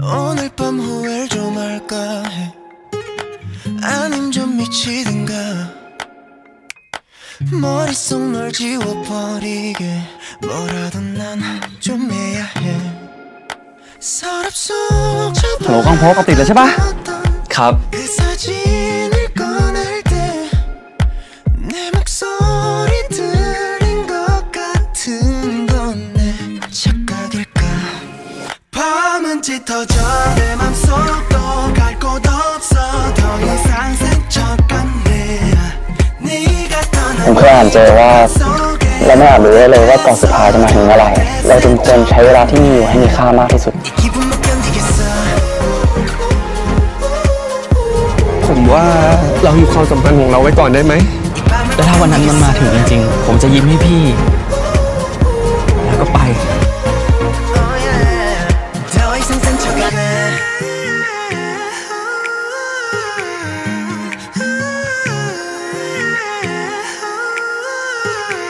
오늘 밤 후회를 좀 할까 해. 아님 좀 미치든가. 머릿속 널 지워버리게. 뭐라든 난좀 해야 해. 서랍 속 저강 보호 갑니다 제발. 갑. 그 짙어져 내 맘속도 갈 곳 없어 더 이상 센척 같네 네가 ผมเคยอ่านเจอว่า เราไม่อาจรู้ได้เลยว่าก่อนสุดท้ายจะมาถึงเมื่อไหร่ เราจึงควรใช้เวลาที่มีอยู่ให้มีค่ามากที่สุด 기분 못 견디겠어 ผมว่าเราหยุดความสัมพันธ์ของเราไว้ก่อนได้ไหม แล้วถ้าวันนั้นมันมาถึงจริงๆ ผมจะยิ้มให้พี่ Ah!